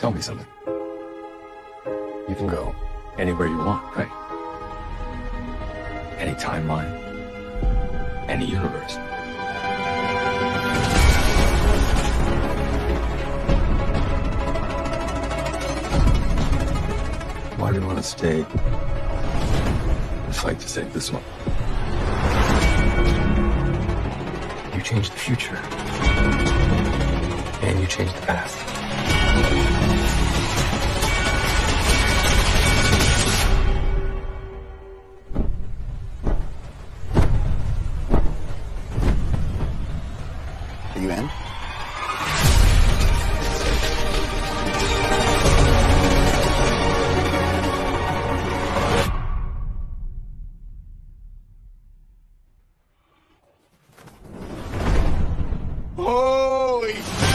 Tell me something. You can go anywhere you want, right? Any timeline, any universe. Why do you want to stay and fight to save this one? You changed the future. And you changed the past. Are you in? Holy